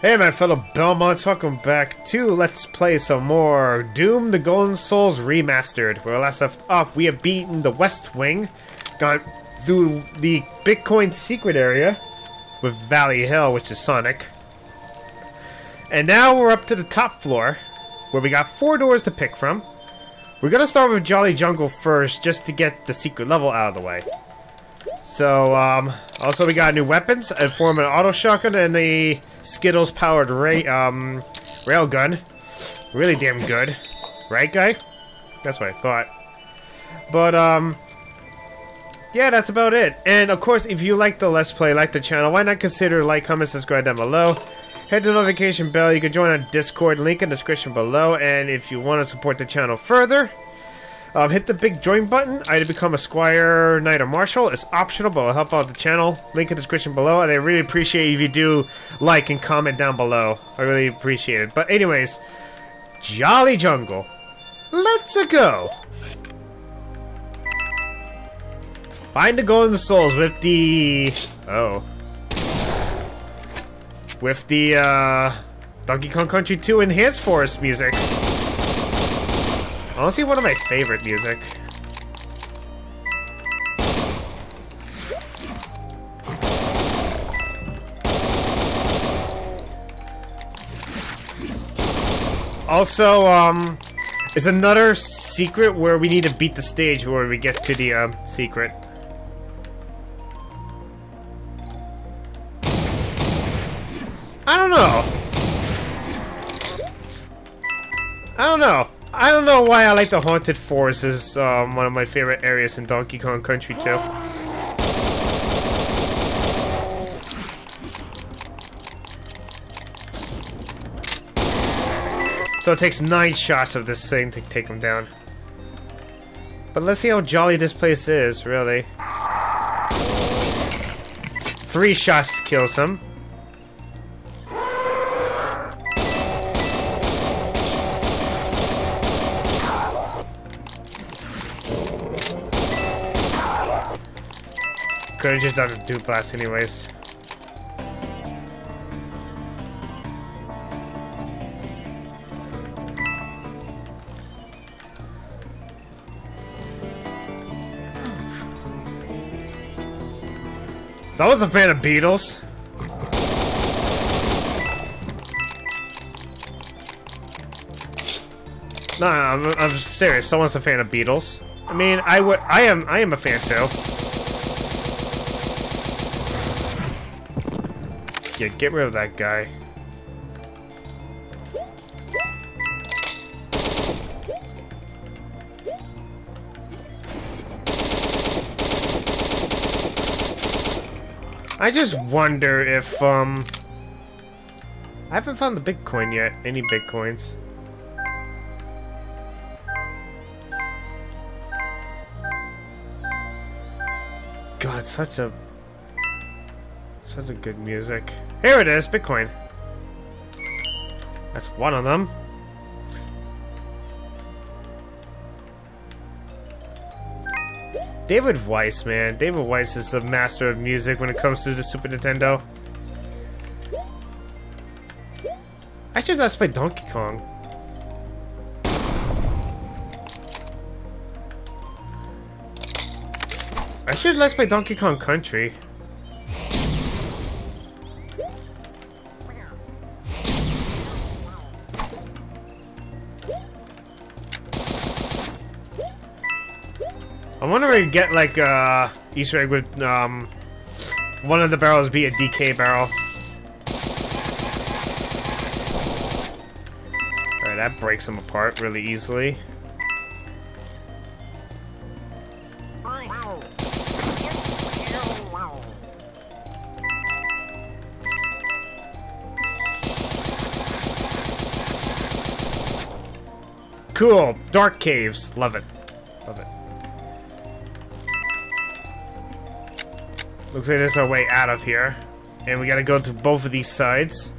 Hey my fellow Belmonts, welcome back to Let's Play some more Doom the Golden Souls Remastered. Where last left off, we have beaten the West Wing, got through the big coin secret area with Valley Hill, which is Sonic. And now we're up to the top floor, where we got four doors to pick from. We're gonna start with Jolly Jungle first, just to get the secret level out of the way. So, um, also we got new weapons, a form an auto shotgun and the Skittles powered ray, um. Really damn good. Right, guy? That's what I thought. But, um, yeah, that's about it. And, of course, if you like the Let's Play, like the channel, why not consider like, comment, subscribe down below. Hit the notification bell. You can join our Discord, link in the description below. And if you want to support the channel further, um, hit the big join button. Either become a Squire, Knight, or Marshal. It's optional, but it'll help out the channel. Link in the description below. And I really appreciate if you do like and comment down below. I really appreciate it. But anyways, Jolly Jungle. Let's -a go. Find the Golden Souls with the... Oh. With the, uh... Donkey Kong Country 2 Enhanced Forest music. Honestly, one of my favorite music. Also, um, is another secret where we need to beat the stage where we get to the, um, secret. I don't know. I don't know. I don't know why I like the Haunted Forest is um, one of my favorite areas in Donkey Kong Country 2. So it takes nine shots of this thing to take him down. But let's see how jolly this place is, really. Three shots kills him. Could have just done a Duke Blast anyways. So I was a fan of Beatles. No, I'm, I'm serious. Someone's a fan of Beatles. I mean, I would. I am. I am a fan too. Yeah, get rid of that guy. I just wonder if, um... I haven't found the big coin yet. Any big coins. God, such a... Such a good music. Here it is, big coin. That's one of them. David Wise, man. David Wise is a master of music when it comes to the Super Nintendo. I should let's play Donkey Kong. I should let's play Donkey Kong Country. Wonder get like uh Easter egg with um one of the barrels be a DK barrel. Alright, that breaks them apart really easily. Cool. Dark caves. Love it. Love it. Looks like there's a way out of here. And we gotta go to both of these sides.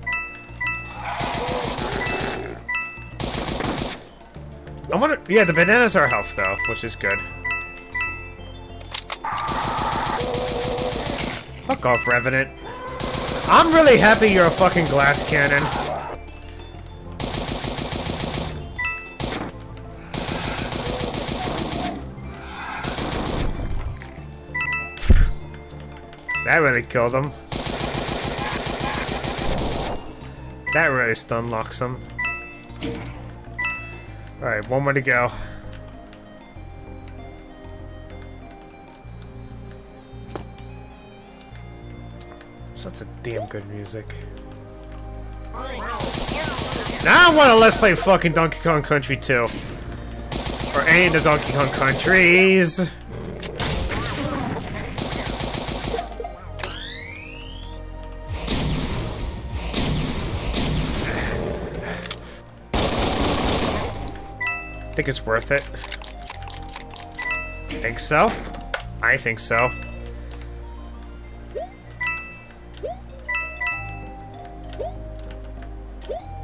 I wonder... Yeah, the bananas are health, though, which is good. Fuck off, Revenant. I'm really happy you're a fucking glass cannon. That really killed him. That really stun locks him. Alright, one more to go. Such a damn good music. Now I want to let's play fucking Donkey Kong Country 2. Or any of the Donkey Kong countries. Think it's worth it? Think so? I think so.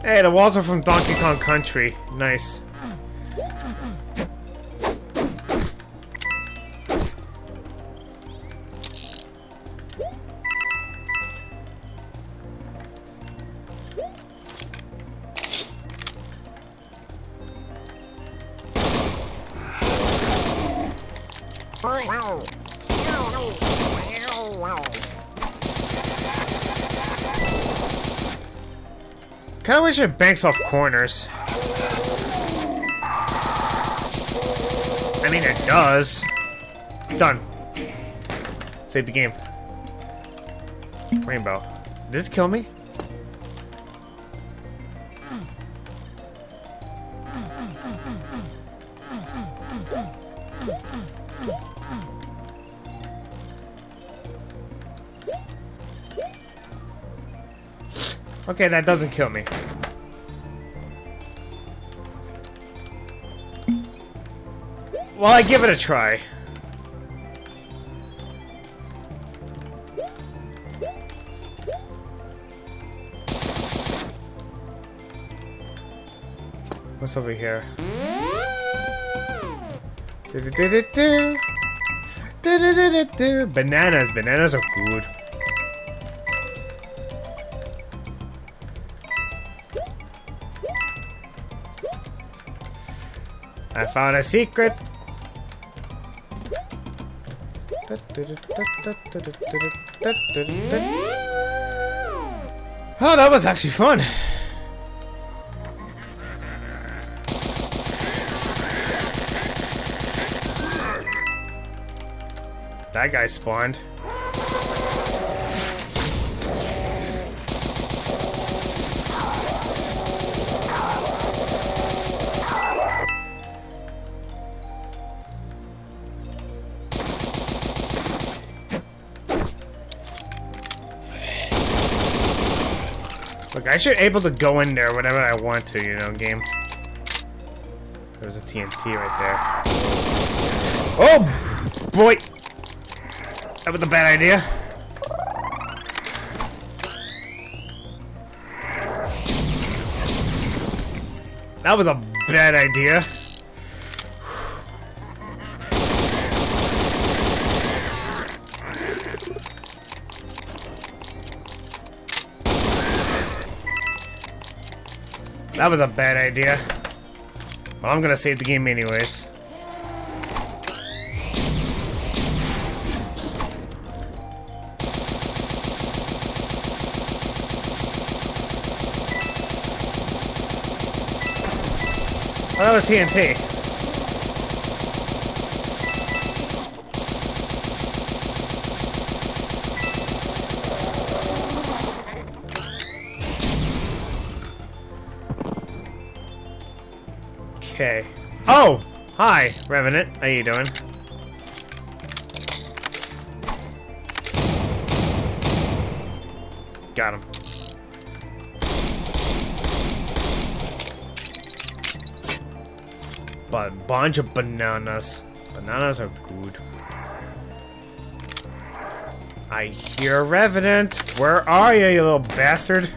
Hey, the walls are from Donkey Kong Country. Nice. It banks off corners. I mean, it does. Done. Save the game. Rainbow. Did this kill me? Okay, that doesn't kill me. Well, I give it a try. What's over here? Do -do -do -do -do. Do -do -do -do. Bananas, bananas are good. I found a secret. Oh, that was actually fun. That guy spawned. Should able to go in there whenever I want to, you know, game. There's a TNT right there. Oh, boy! That was a bad idea. That was a bad idea. That was a bad idea. But I'm gonna save the game anyways. Another TNT. Hi, Revenant. How you doing? Got him. But bunch of bananas. Bananas are good. I hear Revenant. Where are you, you little bastard?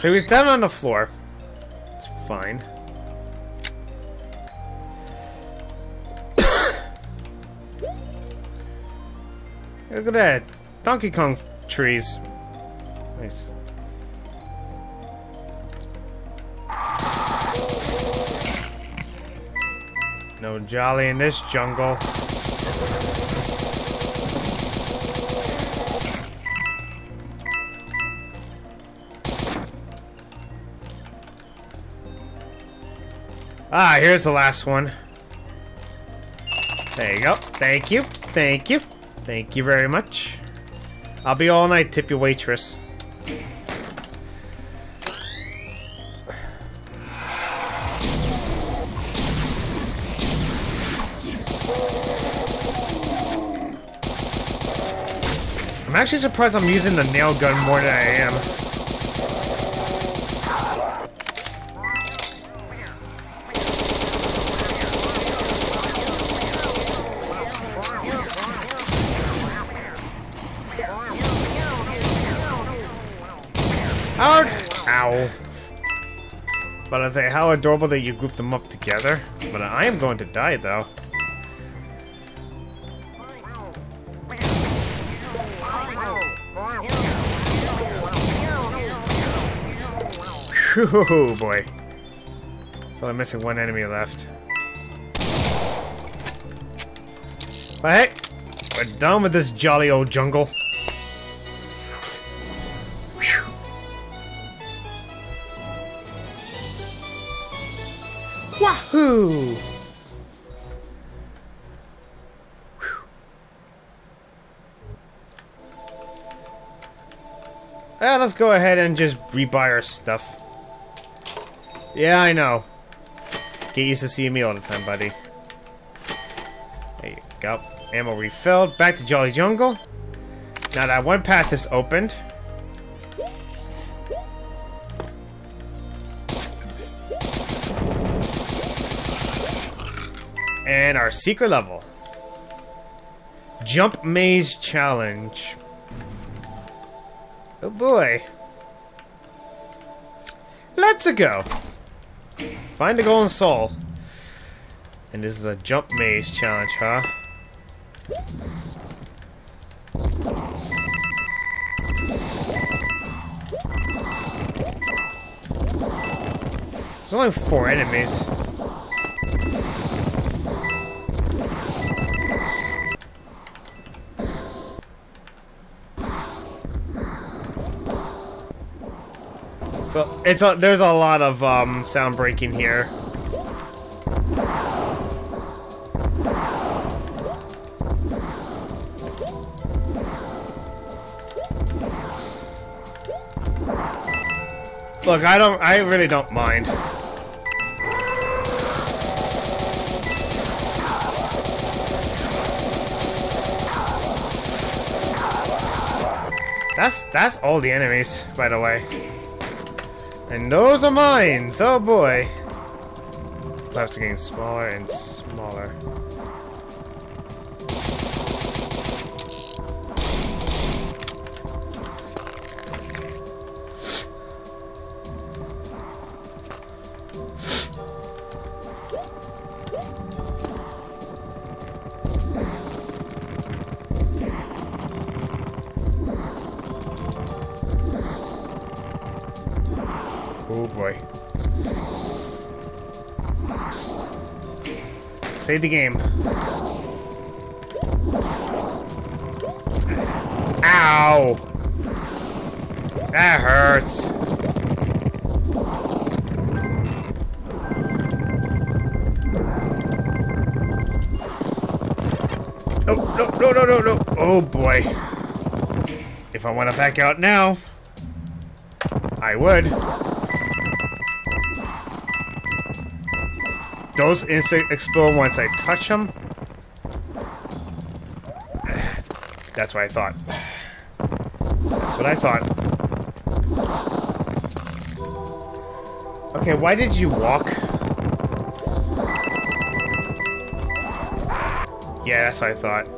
So he's down on the floor. It's fine. Look at that. Donkey Kong trees. Nice. No jolly in this jungle. Ah, here's the last one. There you go. Thank you. Thank you. Thank you very much. I'll be all night, tip your waitress. I'm actually surprised I'm using the nail gun more than I am. I say, how adorable that you grouped them up together. But I am going to die, though. Whew, boy. So I'm missing one enemy left. But hey, we're done with this jolly old jungle. Uh, let's go ahead and just rebuy our stuff. Yeah, I know. Get used to seeing me all the time, buddy. There you go. Ammo refilled. Back to Jolly Jungle. Now that one path is opened. And our secret level. Jump Maze Challenge. Oh boy. Let's go. Find the golden soul. And this is a jump maze challenge, huh? There's only four enemies. So it's a, there's a lot of um, sound breaking here. Look, I don't, I really don't mind. That's that's all the enemies, by the way. And those are mine! Oh boy! Left are getting smaller and. Save the game. Ow! That hurts. No, no, no, no, no, no. Oh boy. If I want to back out now, I would. Those instant explode once I touch them. That's what I thought. That's what I thought. Okay, why did you walk? Yeah, that's what I thought.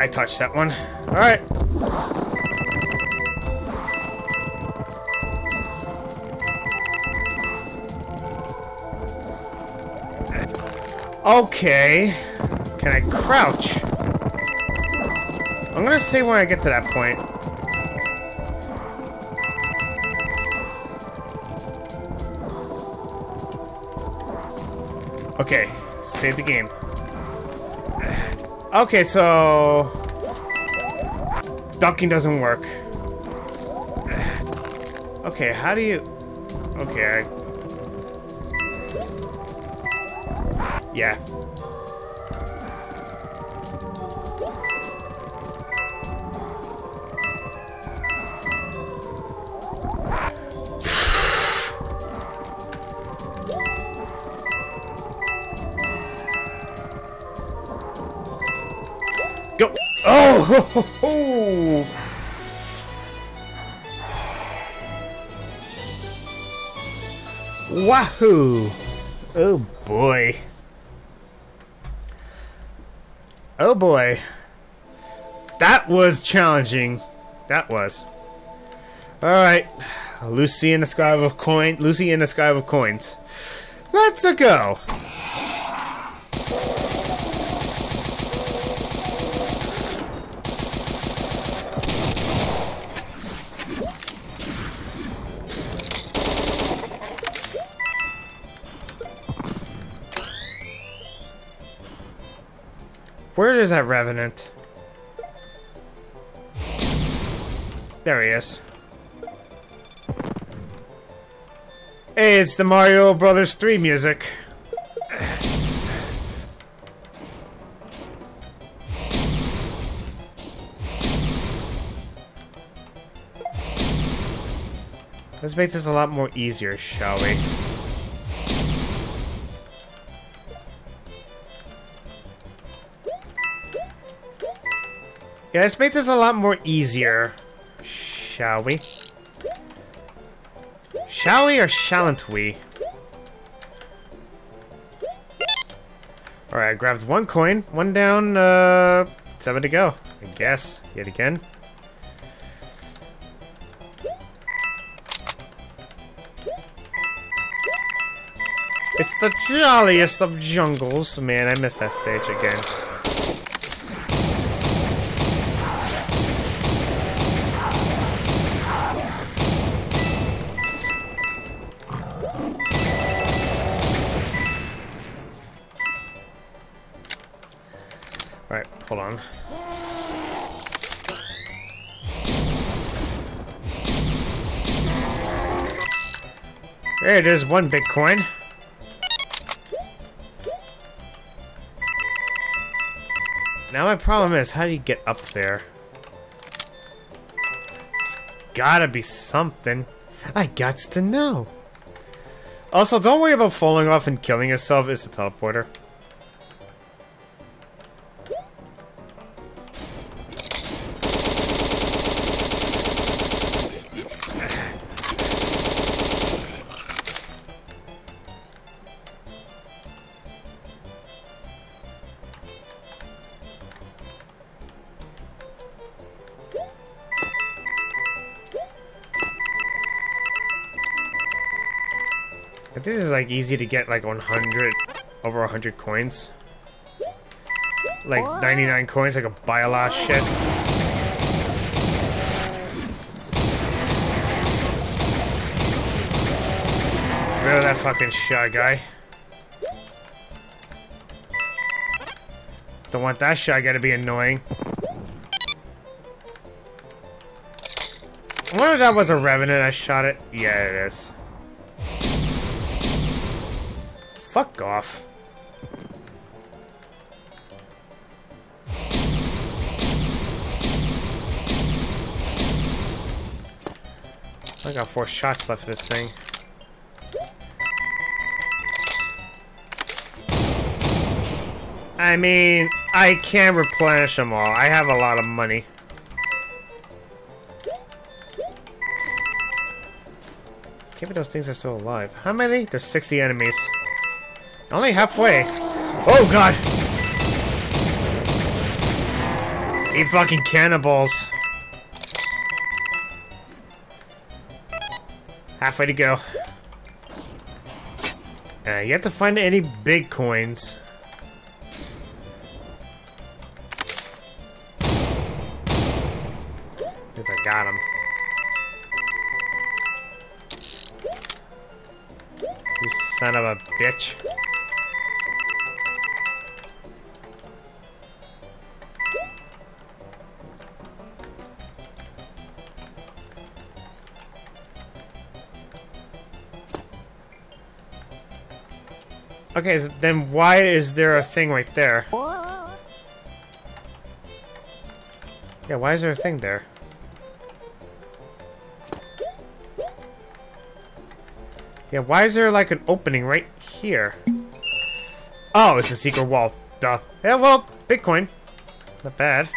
I touched that one. Alright. Okay. Can I crouch? I'm gonna say when I get to that point. Okay, save the game. Okay, so... Ducking doesn't work. Okay, how do you... Okay, I... Yeah. Go! Oh! Ho, ho, ho. Wahoo! Oh boy. That was challenging. That was. Alright. Lucy in the sky of coin. Lucy in the sky of coins. Let's a go. That revenant? There he is. Hey, it's the Mario Brothers 3 music. Let's make this a lot more easier, shall we? Yeah, let's make this a lot more easier, shall we? Shall we or shalln't we? Alright, I grabbed one coin, one down, uh, seven to go, I guess, yet again. It's the jolliest of jungles. Man, I missed that stage again. There it is, one big coin. Now my problem is, how do you get up there? It's gotta be something. I got to know. Also, don't worry about falling off and killing yourself. It's a teleporter. Easy to get like 100, over 100 coins. Like 99 coins, I could buy a lot of shit. Get rid of that fucking shy guy. Don't want that shy guy to be annoying. I wonder if that was a revenant I shot it. Yeah, it is. Fuck off. I got four shots left of this thing. I mean, I can replenish them all. I have a lot of money. Can't those things are still alive. How many? There's 60 enemies. Only halfway. Oh god! Eight fucking cannibals. Halfway to go. Uh, you have to find any big coins. Guess I got him. You son of a bitch. Okay, then why is there a thing right there? Yeah, why is there a thing there? Yeah, why is there like an opening right here? Oh, it's a secret wall. Duh. Yeah, well, big coin. Not bad.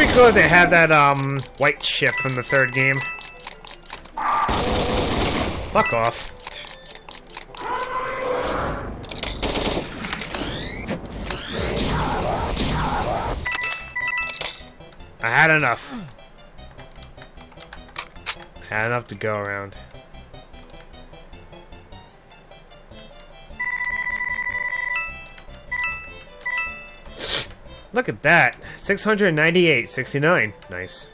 Maybe cool if they have that um white ship from the third game. Fuck off. I had enough. I had enough to go around. Look at that. 698, 69. Nice.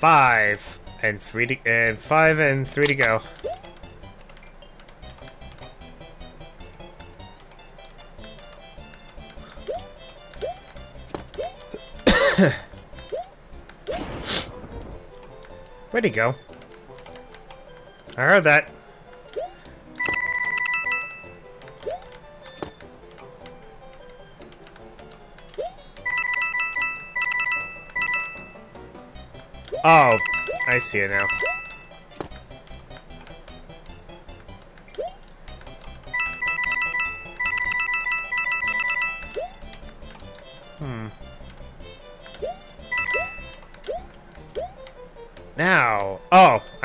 Five and three to and five and three to go. Where'd he go? I heard that. Oh, I see it now.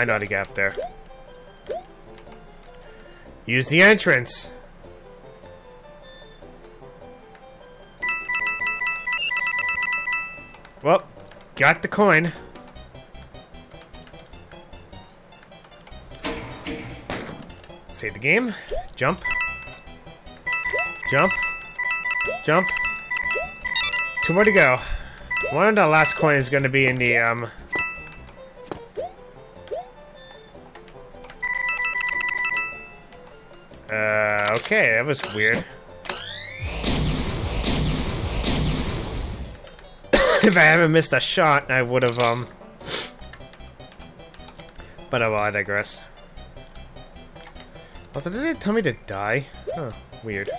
To get up there. Use the entrance. Well, got the coin. Save the game. Jump. Jump. Jump. Two more to go. One of the last coin is going to be in the, um... okay, that was weird. if I haven't missed a shot, I would have, um... But oh, well, I digress. Also, did it tell me to die? Oh, weird.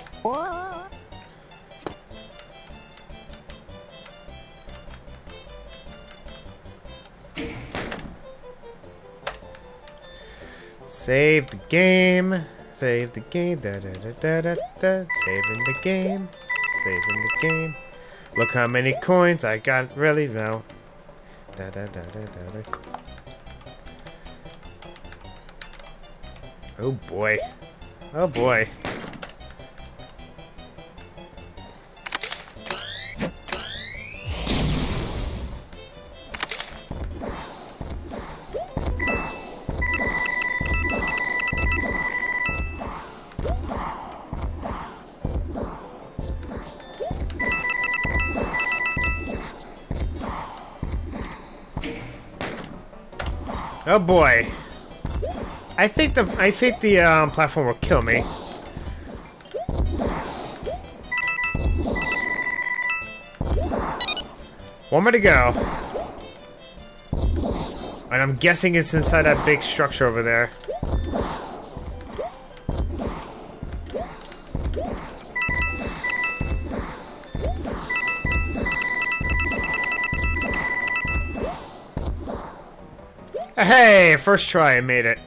Save the game. Save the game. Da, da, da, da, da, da. Saving the game. Saving the game. Look how many coins I got. Really? now. Da, da, da, da, da, da. Oh boy. Oh boy. Oh boy. I think the I think the um, platform will kill me. One more to go. And I'm guessing it's inside that big structure over there. Hey, first try, I made it.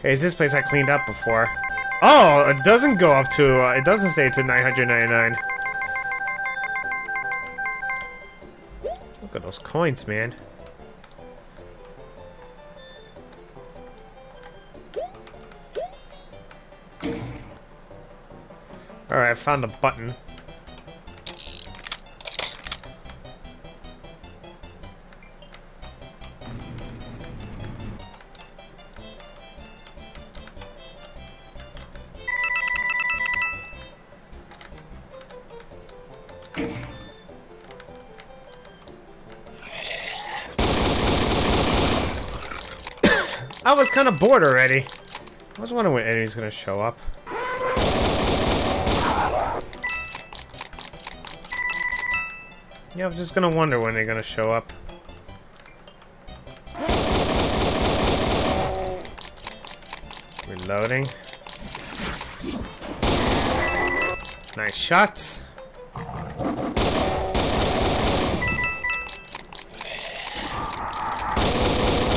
Hey, is this place I cleaned up before? Oh, it doesn't go up to, uh, it doesn't stay to 999. Look at those coins, man. Found a button. I was kind of bored already. I was wondering when Eddie's gonna show up. Yeah, I'm just gonna wonder when they're gonna show up. Reloading. Nice shots.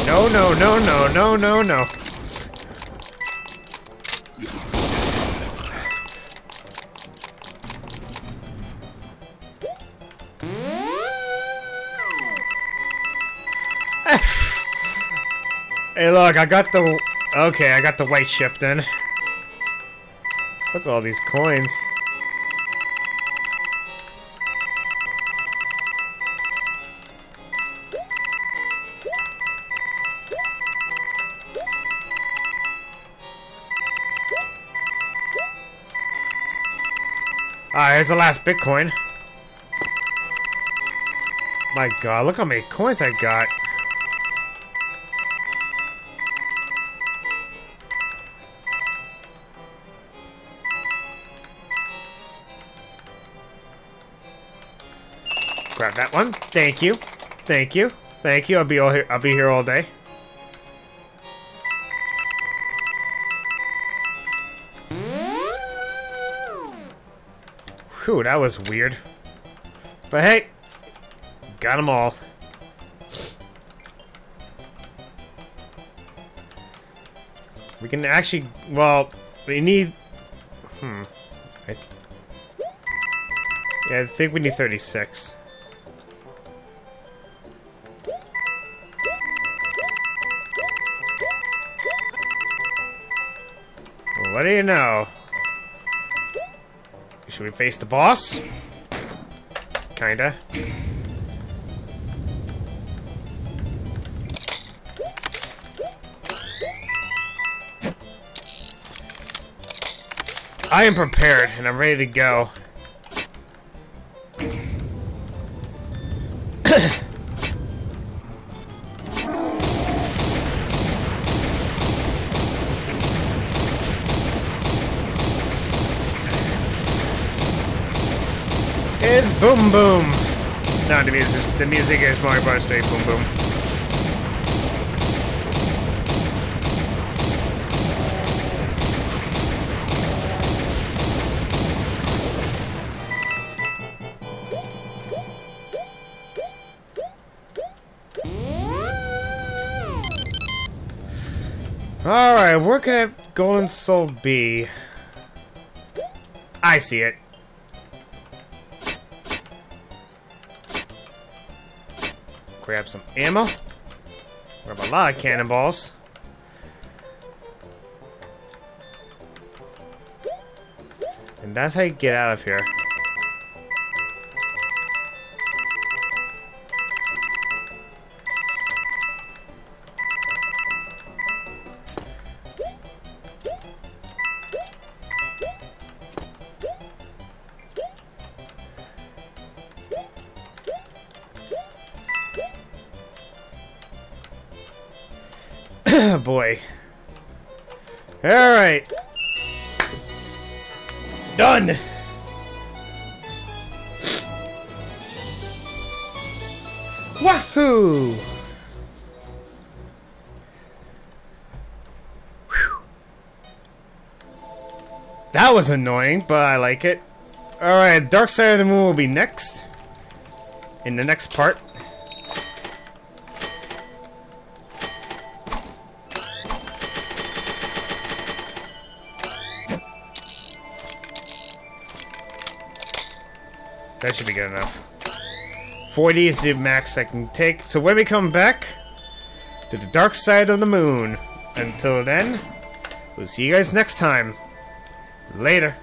No, no, no, no, no, no, no. Hey, look, I got the... Okay, I got the white ship then. Look at all these coins. Alright, here's the last big coin. My god, look how many coins I got. Thank you. Thank you. Thank you. I'll be all here. I'll be here all day. Whew, that was weird. But hey, got them all. We can actually, well, we need, hmm. I, yeah, I think we need 36. What do you know? Should we face the boss? Kinda. I am prepared, and I'm ready to go. Boom Boom. No, the music, the music is Mario Bros. 3 Boom Boom. Alright, working at Golden Soul B. I see it. Grab some ammo. Grab a lot of cannonballs. And that's how you get out of here. Wahoo! That was annoying, but I like it. Alright, Dark Side of the Moon will be next. In the next part. That should be good enough. 40 is the max I can take. So when we come back to the dark side of the moon. Until then, we'll see you guys next time. Later.